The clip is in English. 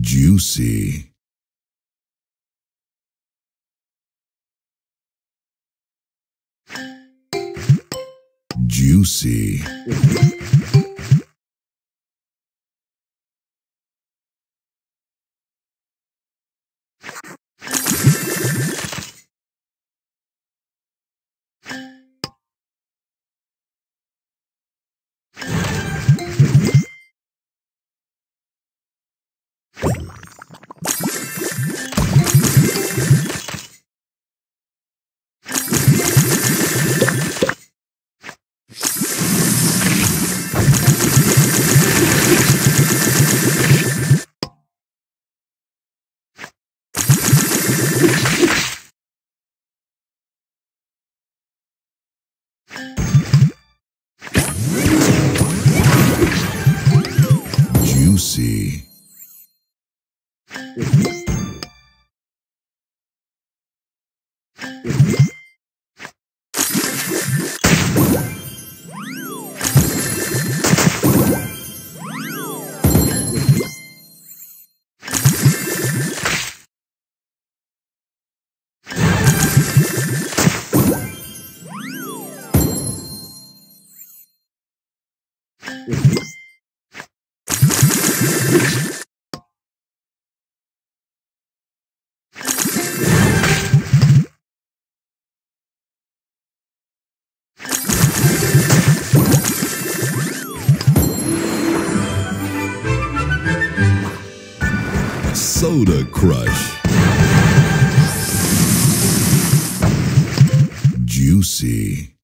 Juicy. Juicy. Juicy. Soda Crush. Juicy.